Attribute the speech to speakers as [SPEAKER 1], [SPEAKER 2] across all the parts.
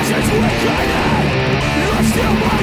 [SPEAKER 1] This is weakening You're still mine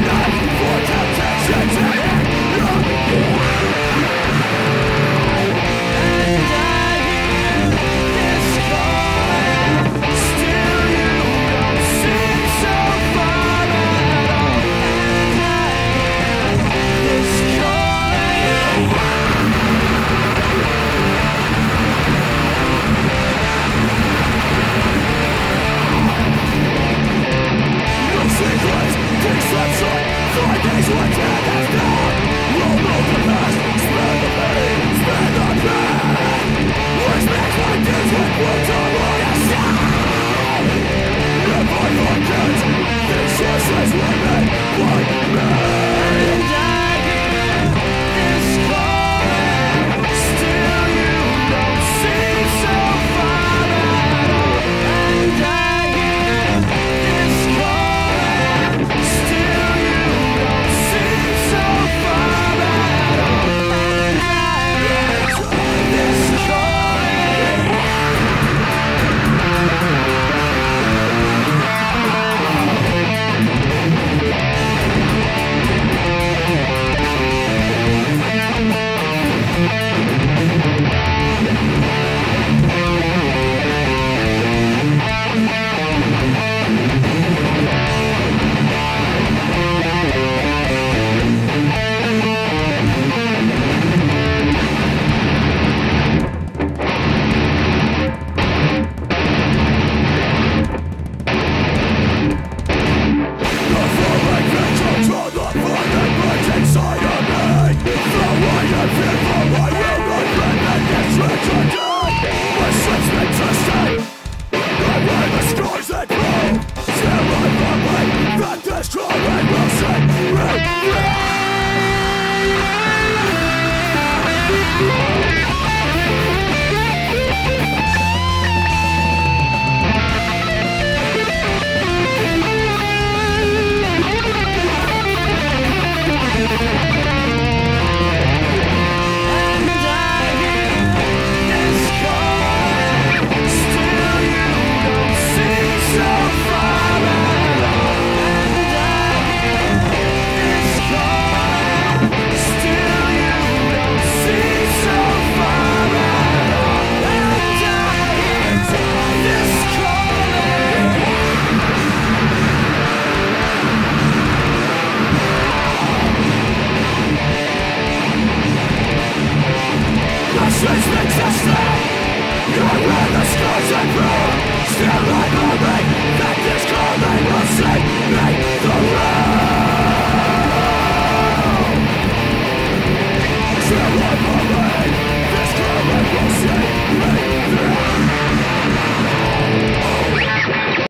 [SPEAKER 1] Existing You wear the scars and prove Still I believe That this calling will me